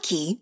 Nike